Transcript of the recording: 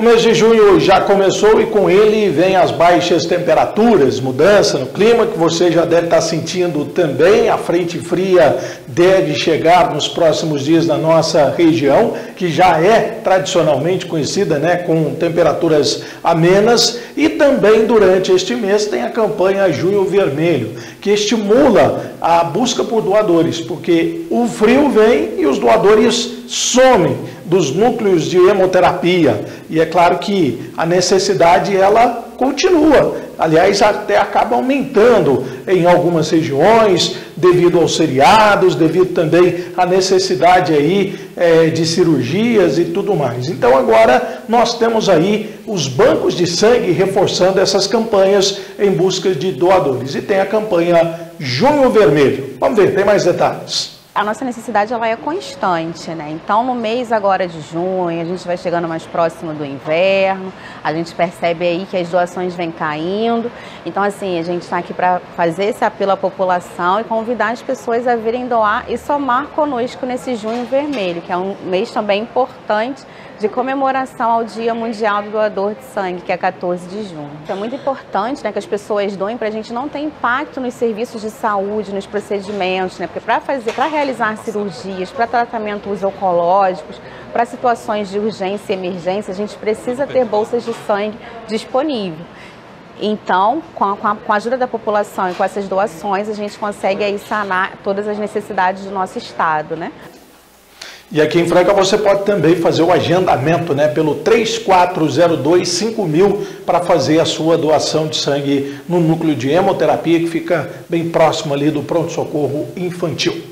O mês de junho já começou e com ele vem as baixas temperaturas, mudança no clima que você já deve estar sentindo também. A frente fria deve chegar nos próximos dias na nossa região, que já é tradicionalmente conhecida né, com temperaturas amenas. E também durante este mês tem a campanha Junho Vermelho, que estimula a busca por doadores, porque o frio vem e os doadores somem dos núcleos de hemoterapia. E é claro que a necessidade ela continua. Aliás, até acaba aumentando em algumas regiões, devido aos seriados, devido também à necessidade aí é, de cirurgias e tudo mais. Então agora nós temos aí os bancos de sangue reforçando essas campanhas em busca de doadores. E tem a campanha Junho Vermelho. Vamos ver, tem mais detalhes a nossa necessidade ela é constante, né? Então, no mês agora de junho, a gente vai chegando mais próximo do inverno, a gente percebe aí que as doações vêm caindo. Então, assim, a gente está aqui para fazer esse apelo à população e convidar as pessoas a virem doar e somar conosco nesse junho vermelho, que é um mês também importante de comemoração ao Dia Mundial do Doador de Sangue, que é 14 de junho. Então, é muito importante né, que as pessoas doem para a gente não ter impacto nos serviços de saúde, nos procedimentos, né? Porque para fazer, para realizar cirurgias, para tratamentos oncológicos, para situações de urgência e emergência, a gente precisa ter bolsas de sangue disponível. Então, com a, com a, ajuda da população e com essas doações, a gente consegue aí sanar todas as necessidades do nosso estado, né? E aqui em Franca você pode também fazer o agendamento né, pelo 3402 5000 para fazer a sua doação de sangue no núcleo de hemoterapia que fica bem próximo ali do pronto-socorro infantil.